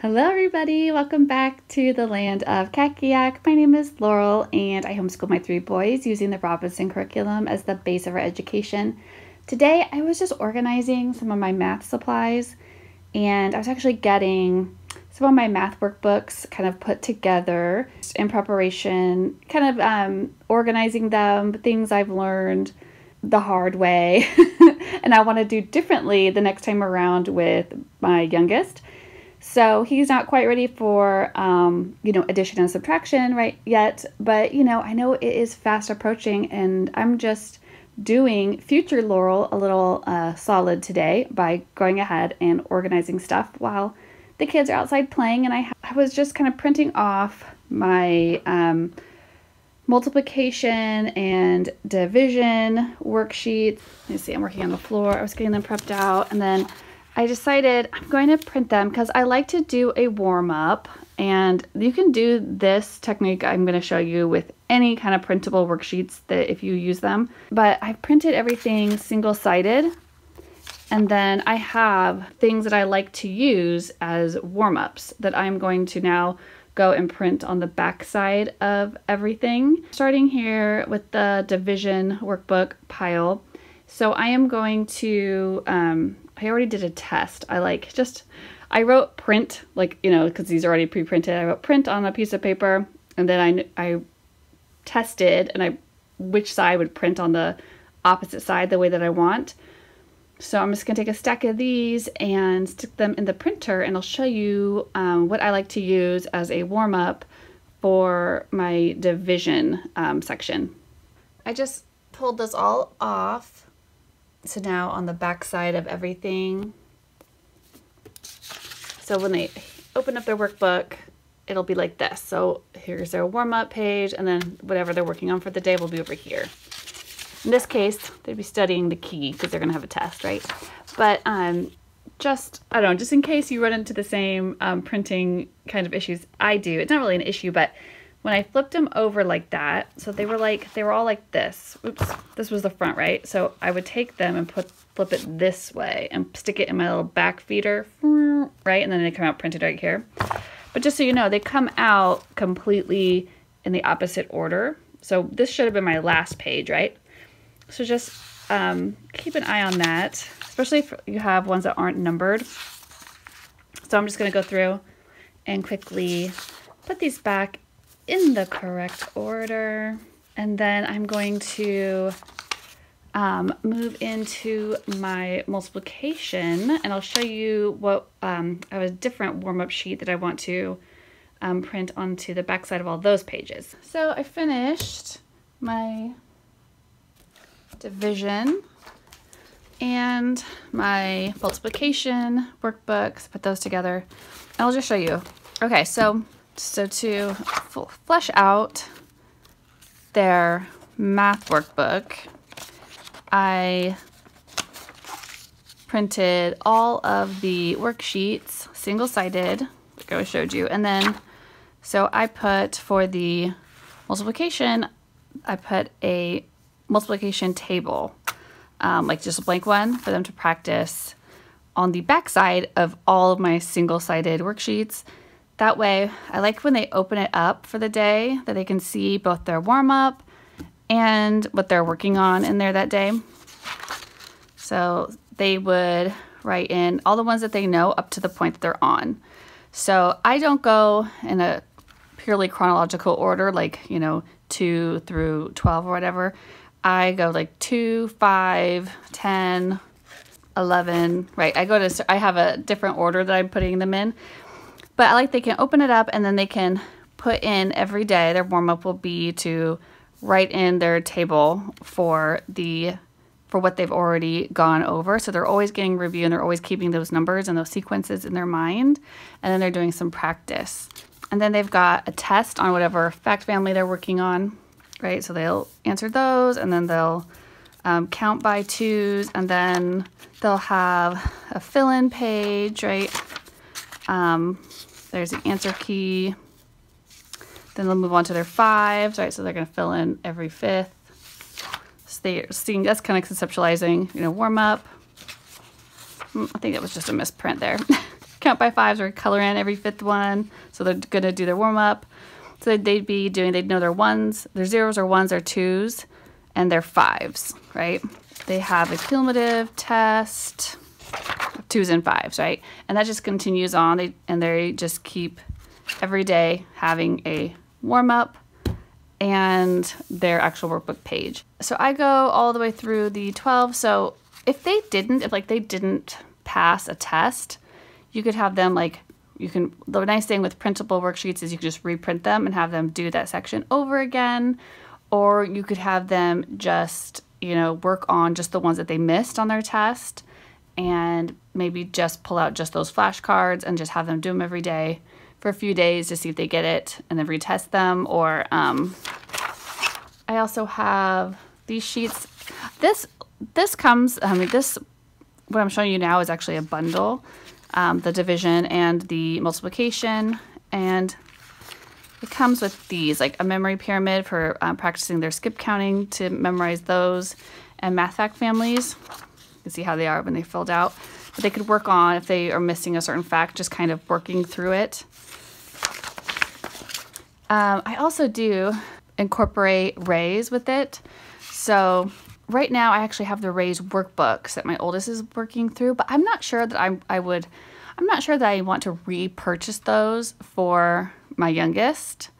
Hello, everybody. Welcome back to the land of Kakiak. My name is Laurel, and I homeschool my three boys using the Robinson curriculum as the base of our education. Today, I was just organizing some of my math supplies, and I was actually getting some of my math workbooks kind of put together in preparation, kind of um, organizing them, things I've learned the hard way, and I want to do differently the next time around with my youngest. So he's not quite ready for, um, you know, addition and subtraction right yet. But, you know, I know it is fast approaching and I'm just doing future Laurel a little uh, solid today by going ahead and organizing stuff while the kids are outside playing. And I, I was just kind of printing off my um, multiplication and division worksheets. Me see, I'm working on the floor. I was getting them prepped out. And then I decided I'm going to print them because I like to do a warm up and you can do this technique I'm going to show you with any kind of printable worksheets that if you use them. But I've printed everything single sided and then I have things that I like to use as warm ups that I'm going to now go and print on the back side of everything. Starting here with the division workbook pile. So I am going to um, I already did a test. I like just, I wrote print, like, you know, because these are already pre-printed. I wrote print on a piece of paper and then I, I tested and I, which side would print on the opposite side the way that I want. So I'm just to take a stack of these and stick them in the printer and I'll show you um, what I like to use as a warm-up for my division um, section. I just pulled this all off so now on the back side of everything, so when they open up their workbook, it'll be like this. So here's their warm-up page, and then whatever they're working on for the day will be over here. In this case, they'd be studying the key because they're going to have a test, right? But um, just, I don't know, just in case you run into the same um, printing kind of issues I do, it's not really an issue, but when I flipped them over like that, so they were like, they were all like this. Oops, this was the front, right? So I would take them and put flip it this way and stick it in my little back feeder, right? And then they come out printed right here. But just so you know, they come out completely in the opposite order. So this should have been my last page, right? So just um, keep an eye on that, especially if you have ones that aren't numbered. So I'm just going to go through and quickly put these back in the correct order. And then I'm going to um, move into my multiplication and I'll show you what um, I have a different warm-up sheet that I want to um, print onto the backside of all those pages. So I finished my division and my multiplication workbooks, put those together. I'll just show you. Okay, so so to flesh out their math workbook, I printed all of the worksheets single-sided, like I showed you, and then so I put for the multiplication, I put a multiplication table, um, like just a blank one for them to practice on the back side of all of my single-sided worksheets that way, I like when they open it up for the day that they can see both their warm up and what they're working on in there that day. So they would write in all the ones that they know up to the point that they're on. So I don't go in a purely chronological order, like, you know, 2 through 12 or whatever. I go like 2, 5, 10, 11, right? I go to, I have a different order that I'm putting them in. But I like they can open it up and then they can put in every day. Their warm up will be to write in their table for the for what they've already gone over. So they're always getting review and they're always keeping those numbers and those sequences in their mind. And then they're doing some practice. And then they've got a test on whatever fact family they're working on, right? So they'll answer those and then they'll um, count by twos and then they'll have a fill-in page, right? Um, there's the answer key. Then they'll move on to their fives, right? So they're to fill in every fifth. So they're seeing, that's kind of conceptualizing, you know, warm up. Hmm, I think that was just a misprint there. count by fives or color in every fifth one. So they're to do their warm up. So they'd be doing, they'd know their ones, their zeros or ones or twos, and their fives, right? They have a cumulative test, twos and fives, right? And that just continues on, they, and they just keep every day having a warm up and their actual workbook page. So I go all the way through the 12. So if they didn't, if like they didn't pass a test, you could have them like you can the nice thing with printable worksheets is you can just reprint them and have them do that section over again or you could have them just you know work on just the ones that they missed on their test and maybe just pull out just those flashcards and just have them do them every day for a few days to see if they get it and then retest them or um, I also have these sheets this this comes I mean this what I'm showing you now is actually a bundle um, the division and the multiplication. And it comes with these, like a memory pyramid for um, practicing their skip counting to memorize those, and math fact families. Can see how they are when they filled out. But they could work on, if they are missing a certain fact, just kind of working through it. Um, I also do incorporate Ray's with it. So right now I actually have the Ray's workbooks that my oldest is working through, but I'm not sure that I, I would, I'm not sure that I want to repurchase those for my youngest.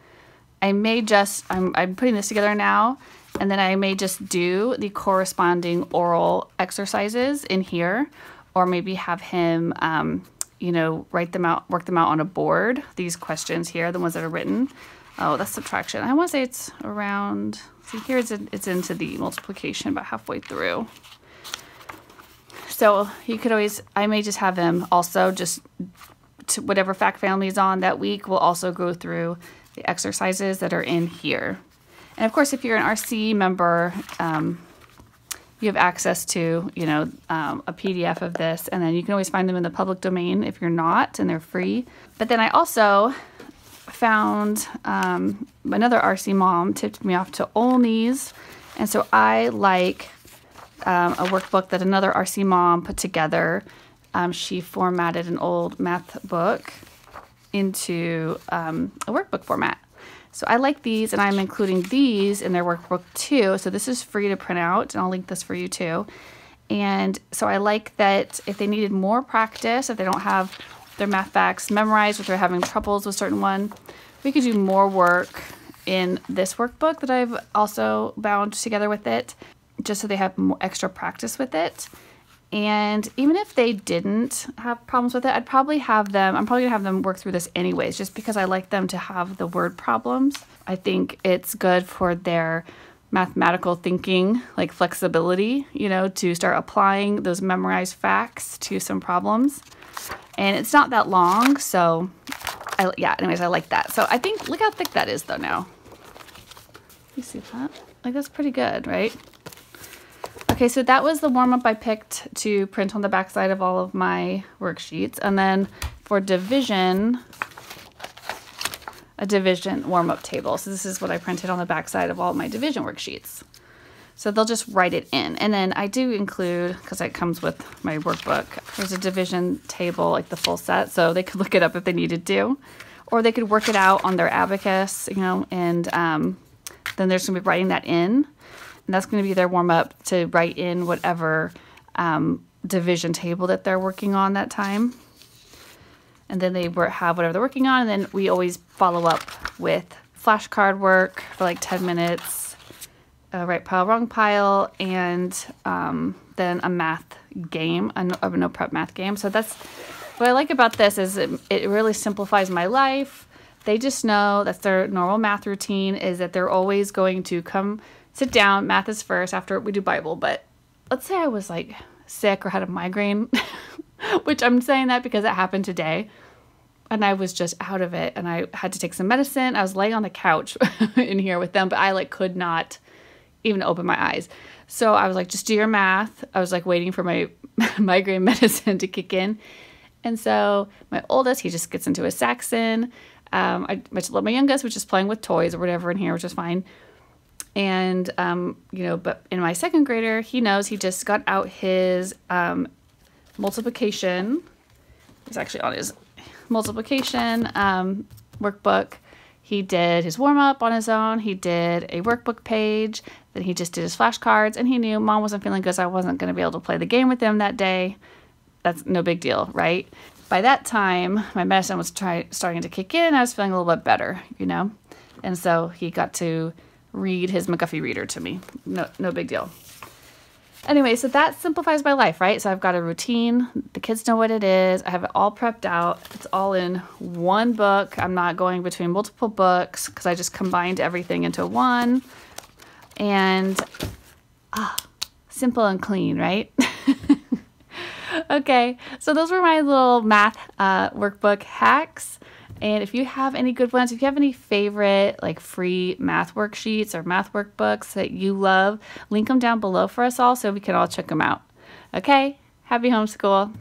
I may just, I'm, I'm putting this together now, and then I may just do the corresponding oral exercises in here, or maybe have him, um, you know, write them out, work them out on a board, these questions here, the ones that are written. Oh, that's subtraction. I want to say it's around, see here it's, in, it's into the multiplication about halfway through. So you could always, I may just have him also just to whatever fact family is on that week, we'll also go through the exercises that are in here. And of course, if you're an RCE member, um, you have access to, you know, um, a PDF of this, and then you can always find them in the public domain if you're not, and they're free. But then I also found um, another RC mom tipped me off to Olney's. And so I like um, a workbook that another RC mom put together. Um, she formatted an old math book into um, a workbook format. So I like these, and I'm including these in their workbook too. So this is free to print out, and I'll link this for you too. And so I like that if they needed more practice, if they don't have their math facts memorized, if they're having troubles with certain one, we could do more work in this workbook that I've also bound together with it, just so they have extra practice with it. And even if they didn't have problems with it, I'd probably have them, I'm probably gonna have them work through this anyways, just because I like them to have the word problems. I think it's good for their mathematical thinking, like flexibility, you know, to start applying those memorized facts to some problems and it's not that long, so I, yeah, anyways, I like that. So I think, look how thick that is though now. You see that? Like that's pretty good, right? Okay, so that was the warm-up I picked to print on the backside of all of my worksheets. And then for division, a division warm-up table. So this is what I printed on the backside of all my division worksheets. So they'll just write it in. And then I do include, because it comes with my workbook, there's a division table, like the full set, so they could look it up if they needed to. Or they could work it out on their abacus, you know, and um, then they're gonna be writing that in. And that's gonna be their warm up to write in whatever um, division table that they're working on that time. And then they have whatever they're working on, and then we always follow up with flashcard work for like 10 minutes a right pile, wrong pile, and um, then a math game, a no, a no prep math game. So that's what I like about this is it, it really simplifies my life. They just know that's their normal math routine is that they're always going to come sit down. Math is first after we do Bible. But let's say I was like sick or had a migraine, which I'm saying that because it happened today and I was just out of it and I had to take some medicine. I was laying on the couch in here with them, but I like could not even open my eyes. So I was like, just do your math. I was like waiting for my migraine medicine to kick in. And so my oldest, he just gets into a Saxon. Um, I, I my youngest, which is playing with toys or whatever in here, which is fine. And, um, you know, but in my second grader, he knows he just got out his um, multiplication. He's actually on his multiplication um, workbook, he did his warm up on his own. He did a workbook page. Then he just did his flashcards, and he knew mom wasn't feeling good, so I wasn't going to be able to play the game with him that day. That's no big deal, right? By that time, my medicine was try- starting to kick in. I was feeling a little bit better, you know? And so he got to read his McGuffey reader to me. No, no big deal. Anyway, so that simplifies my life, right? So I've got a routine. The kids know what it is. I have it all prepped out. It's all in one book. I'm not going between multiple books because I just combined everything into one. And ah, simple and clean, right? okay, so those were my little math uh, workbook hacks. And if you have any good ones, if you have any favorite like free math worksheets or math workbooks that you love, link them down below for us all so we can all check them out. Okay, happy homeschool.